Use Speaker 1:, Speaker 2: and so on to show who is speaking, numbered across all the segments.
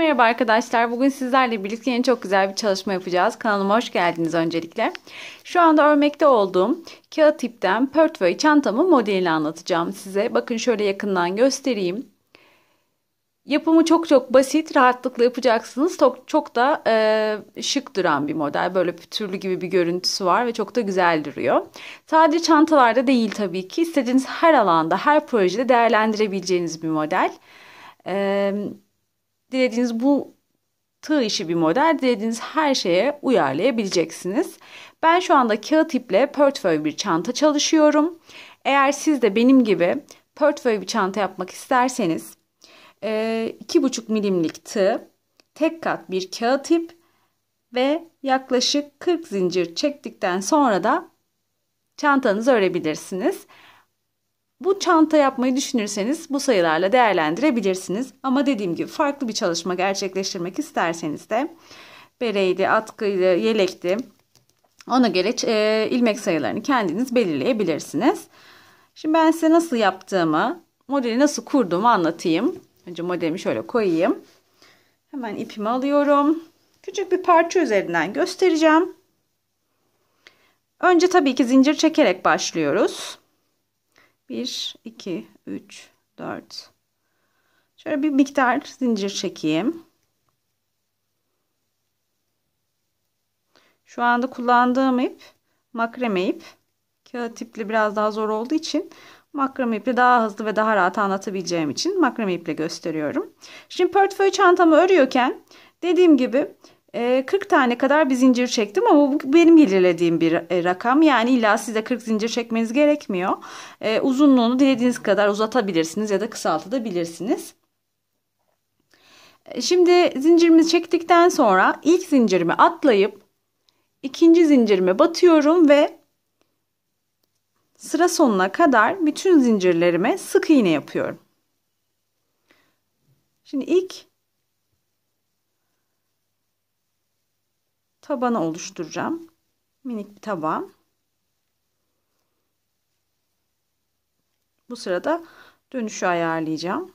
Speaker 1: Merhaba arkadaşlar. Bugün sizlerle birlikte yeni çok güzel bir çalışma yapacağız. Kanalıma hoş geldiniz öncelikle. Şu anda örmekte olduğum kağıt tipten portföy çantamın modelini anlatacağım size. Bakın şöyle yakından göstereyim. Yapımı çok çok basit, rahatlıkla yapacaksınız. Çok, çok da e, şık duran bir model. Böyle pütürlü gibi bir görüntüsü var ve çok da güzel duruyor. Sadece çantalarda değil tabii ki. İstediğiniz her alanda, her projede değerlendirebileceğiniz bir model. E, dilediğiniz bu tığ işi bir model. Dilediğiniz her şeye uyarlayabileceksiniz. Ben şu anda kağıt iple portföy bir çanta çalışıyorum. Eğer siz de benim gibi portföy bir çanta yapmak isterseniz 2,5 milimlik tığ, tek kat bir kağıt ip ve yaklaşık 40 zincir çektikten sonra da çantanızı örebilirsiniz. Bu çanta yapmayı düşünürseniz bu sayılarla değerlendirebilirsiniz. Ama dediğim gibi farklı bir çalışma gerçekleştirmek isterseniz de bereydi, atkıydı, yelekti ona göre e, ilmek sayılarını kendiniz belirleyebilirsiniz. Şimdi ben size nasıl yaptığımı, modeli nasıl kurduğumu anlatayım. Önce modelimi şöyle koyayım. Hemen ipimi alıyorum. Küçük bir parça üzerinden göstereceğim. Önce tabii ki zincir çekerek başlıyoruz. 1, 2, 3, 4. Şöyle bir miktar zincir çekeyim. Şu anda kullandığım ip makreme ip. Kağıt ipli biraz daha zor olduğu için makrame iple daha hızlı ve daha rahat anlatabileceğim için makrame iple gösteriyorum. Şimdi portföy çantamı örüyorken dediğim gibi 40 e, tane kadar bir zincir çektim ama bu benim belirlediğim bir e, rakam. Yani illa size 40 zincir çekmeniz gerekmiyor. E, uzunluğunu dilediğiniz kadar uzatabilirsiniz ya da kısaltabilirsiniz. Şimdi zincirimi çektikten sonra ilk zincirimi atlayıp ikinci zincirime batıyorum ve sıra sonuna kadar bütün zincirlerime sık iğne yapıyorum. Şimdi ilk tabanı oluşturacağım. Minik bir taban. Bu sırada dönüşü ayarlayacağım.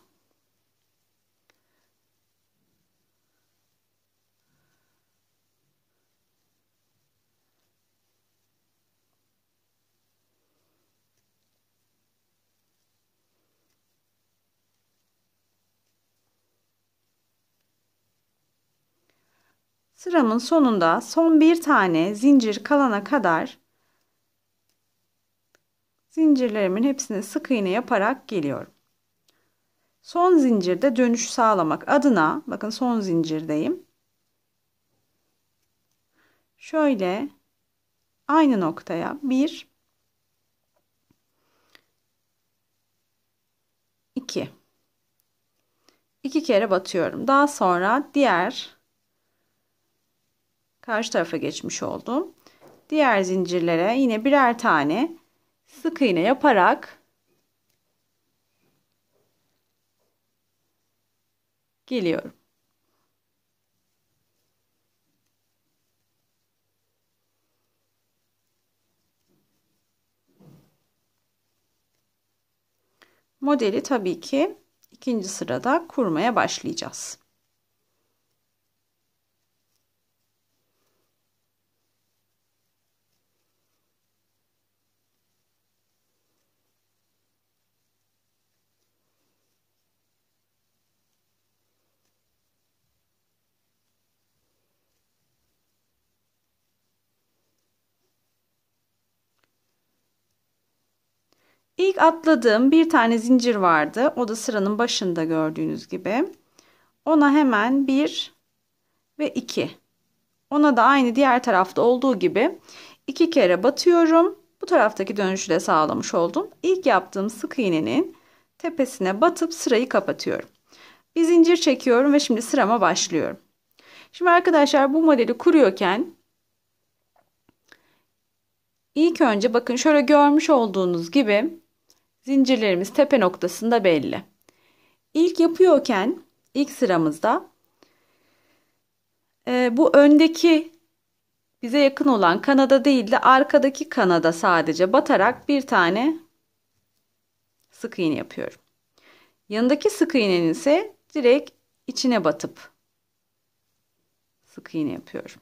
Speaker 1: Sıramın sonunda son bir tane zincir kalana kadar zincirlerimin hepsine sık iğne yaparak geliyorum. Son zincirde dönüş sağlamak adına bakın son zincirdeyim. Şöyle aynı noktaya bir iki iki kere batıyorum. Daha sonra diğer karşı tarafa geçmiş oldum. Diğer zincirlere yine birer tane sık iğne yaparak geliyorum. Modeli tabii ki ikinci sırada kurmaya başlayacağız. İlk atladığım bir tane zincir vardı. O da sıranın başında gördüğünüz gibi. Ona hemen bir ve iki. Ona da aynı diğer tarafta olduğu gibi iki kere batıyorum. Bu taraftaki dönüşü de sağlamış oldum. İlk yaptığım sık iğnenin tepesine batıp sırayı kapatıyorum. Bir zincir çekiyorum ve şimdi sırama başlıyorum. Şimdi arkadaşlar bu modeli kuruyorken ilk önce bakın şöyle görmüş olduğunuz gibi zincirlerimiz tepe noktasında belli. İlk yapıyorken ilk sıramızda e, bu öndeki bize yakın olan kanada değil de arkadaki kanada sadece batarak bir tane sık iğne yapıyorum. Yanındaki sık iğnenin ise direkt içine batıp sık iğne yapıyorum.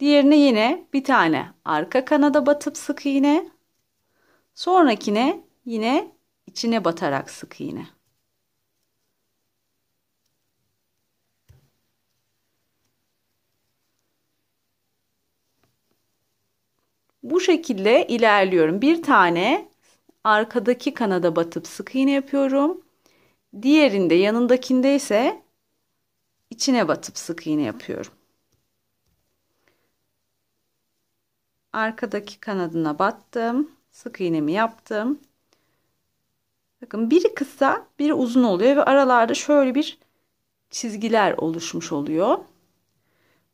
Speaker 1: Diğerine yine bir tane arka kanada batıp sık iğne. Sonrakine yine içine batarak sık iğne. Bu şekilde ilerliyorum. Bir tane arkadaki kanada batıp sık iğne yapıyorum. Diğerinde yanındakinde ise içine batıp sık iğne yapıyorum. Arkadaki kanadına battım. Sık iğnemi yaptım. Bakın biri kısa, biri uzun oluyor ve aralarda şöyle bir çizgiler oluşmuş oluyor.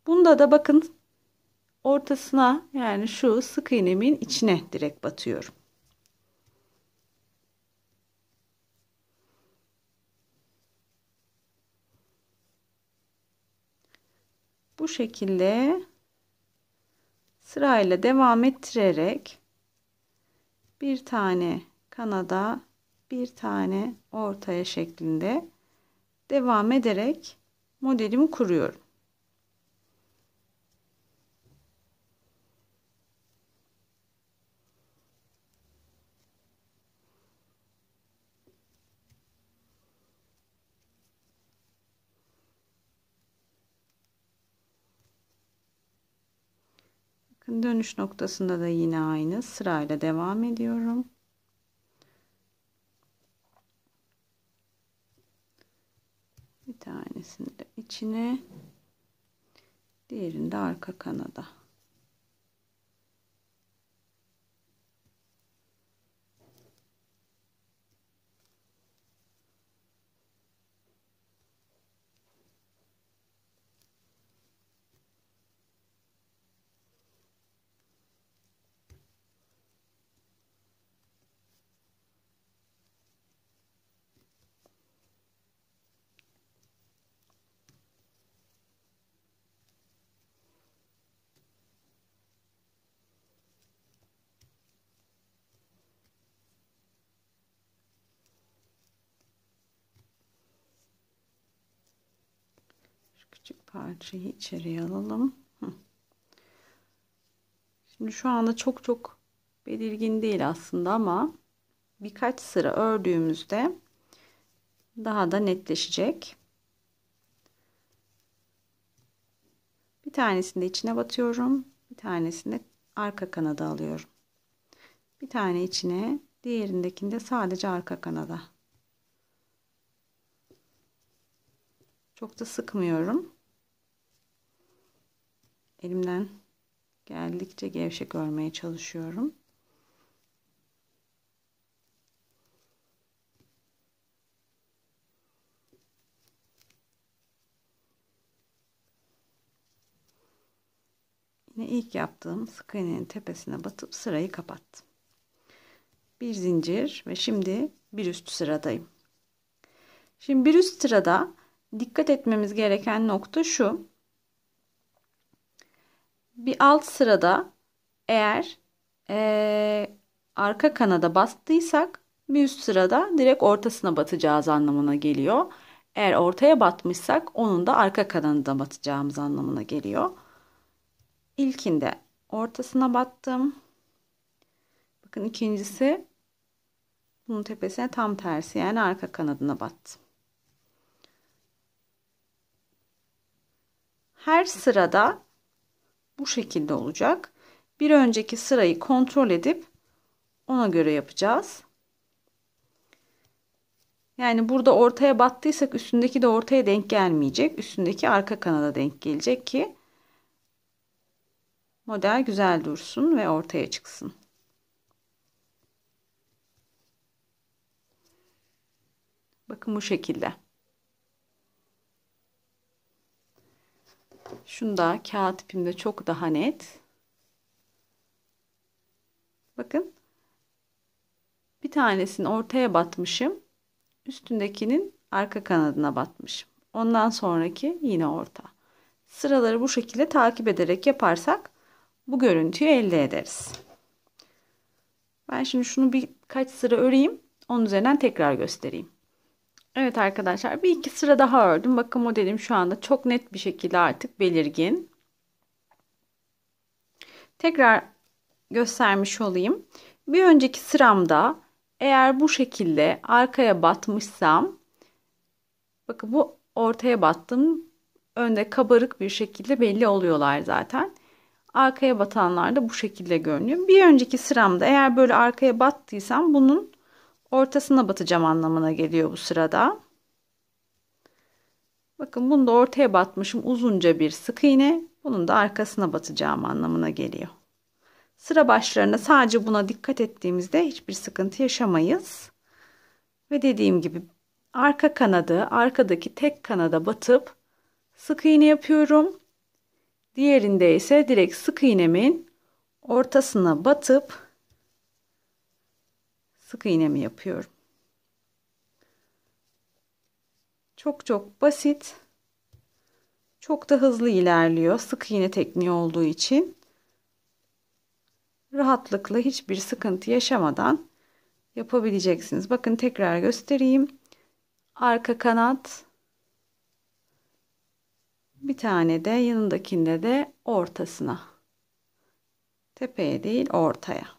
Speaker 1: Bunda da bakın ortasına yani şu sık iğnemin içine direkt batıyorum. Bu şekilde sırayla devam ettirerek bir tane kanada bir tane ortaya şeklinde devam ederek modelimi kuruyorum. Bakın dönüş noktasında da yine aynı sırayla devam ediyorum. Bir tanesini de içine, diğerini de arka kanada. Küçük parçayı içeriye alalım. Şimdi şu anda çok çok belirgin değil aslında ama birkaç sıra ördüğümüzde daha da netleşecek. Bir tanesini de içine batıyorum. Bir tanesini arka kanada alıyorum. Bir tane içine, diğerindekinde sadece arka kanada. Çok da sıkmıyorum. Elimden geldikçe gevşek örmeye çalışıyorum. Yine ilk yaptığım sık iğnenin tepesine batıp sırayı kapattım. Bir zincir ve şimdi bir üst sıradayım. Şimdi bir üst sırada dikkat etmemiz gereken nokta şu. Bir alt sırada eğer ee, arka kanada bastıysak bir üst sırada direkt ortasına batacağız anlamına geliyor. Eğer ortaya batmışsak onun da arka kanadına batacağımız anlamına geliyor. İlkinde ortasına battım. Bakın ikincisi bunun tepesine tam tersi yani arka kanadına battım. Her sırada bu şekilde olacak. Bir önceki sırayı kontrol edip ona göre yapacağız. Yani burada ortaya battıysak üstündeki de ortaya denk gelmeyecek. Üstündeki arka kanada denk gelecek ki model güzel dursun ve ortaya çıksın. Bakın bu şekilde. Şunda kağıt ipimde çok daha net. Bakın. Bir tanesini ortaya batmışım. Üstündekinin arka kanadına batmışım. Ondan sonraki yine orta. Sıraları bu şekilde takip ederek yaparsak bu görüntüyü elde ederiz. Ben şimdi şunu birkaç sıra öreyim. Onun üzerinden tekrar göstereyim. Evet arkadaşlar bir iki sıra daha ördüm. Bakın modelim şu anda çok net bir şekilde artık belirgin. Tekrar göstermiş olayım. Bir önceki sıramda eğer bu şekilde arkaya batmışsam bakın bu ortaya battım. Önde kabarık bir şekilde belli oluyorlar zaten. Arkaya batanlar da bu şekilde görünüyor. Bir önceki sıramda eğer böyle arkaya battıysam bunun ortasına batacağım anlamına geliyor bu sırada. Bakın bunu da ortaya batmışım uzunca bir sık iğne. Bunun da arkasına batacağım anlamına geliyor. Sıra başlarına sadece buna dikkat ettiğimizde hiçbir sıkıntı yaşamayız. Ve dediğim gibi arka kanadı arkadaki tek kanada batıp sık iğne yapıyorum. Diğerinde ise direkt sık iğnemin ortasına batıp sık iğnemi yapıyorum. Çok çok basit. Çok da hızlı ilerliyor. Sık iğne tekniği olduğu için rahatlıkla hiçbir sıkıntı yaşamadan yapabileceksiniz. Bakın tekrar göstereyim. Arka kanat bir tane de yanındakinde de ortasına. Tepeye değil ortaya.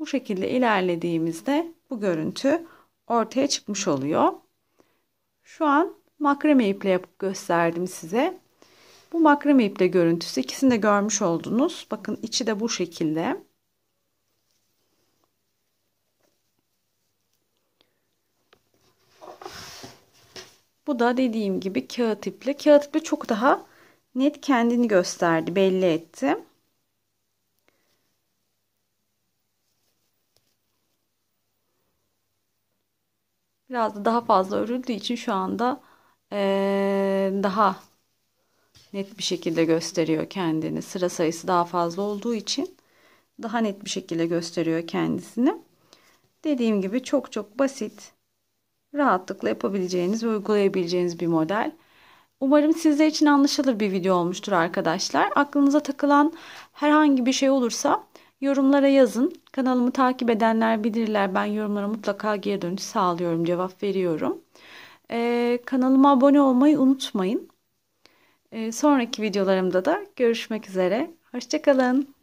Speaker 1: Bu şekilde ilerlediğimizde bu görüntü ortaya çıkmış oluyor. Şu an makrame iple yapıp gösterdim size. Bu makrame iple görüntüsü ikisini de görmüş oldunuz. Bakın içi de bu şekilde. Bu da dediğim gibi kağıt iple. Kağıt iple çok daha net kendini gösterdi, belli etti. Biraz da daha fazla örüldüğü için şu anda ee, daha net bir şekilde gösteriyor kendini. Sıra sayısı daha fazla olduğu için daha net bir şekilde gösteriyor kendisini. Dediğim gibi çok çok basit, rahatlıkla yapabileceğiniz ve uygulayabileceğiniz bir model. Umarım sizler için anlaşılır bir video olmuştur arkadaşlar. Aklınıza takılan herhangi bir şey olursa yorumlara yazın. Kanalımı takip edenler bilirler. Ben yorumlara mutlaka geri dönüş sağlıyorum, cevap veriyorum. Ee, kanalıma abone olmayı unutmayın. Ee, sonraki videolarımda da görüşmek üzere. Hoşçakalın.